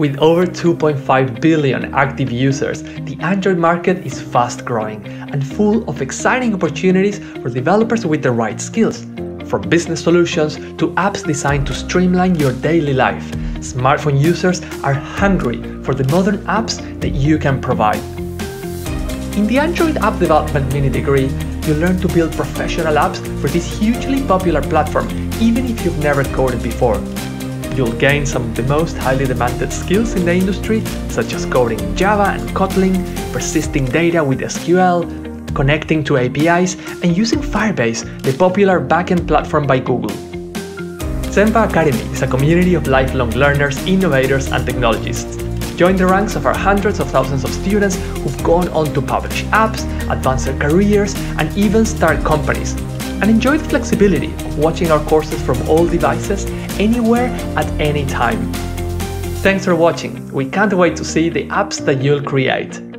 With over 2.5 billion active users, the Android market is fast growing and full of exciting opportunities for developers with the right skills. From business solutions to apps designed to streamline your daily life, smartphone users are hungry for the modern apps that you can provide. In the Android App Development Mini Degree, you learn to build professional apps for this hugely popular platform, even if you've never coded before. You'll gain some of the most highly demanded skills in the industry, such as coding in Java and Kotlin, persisting data with SQL, connecting to APIs, and using Firebase, the popular backend platform by Google. Zenva Academy is a community of lifelong learners, innovators, and technologists. Join the ranks of our hundreds of thousands of students who've gone on to publish apps, advance their careers, and even start companies and enjoy the flexibility of watching our courses from all devices, anywhere, at any time. Thanks for watching, we can't wait to see the apps that you'll create.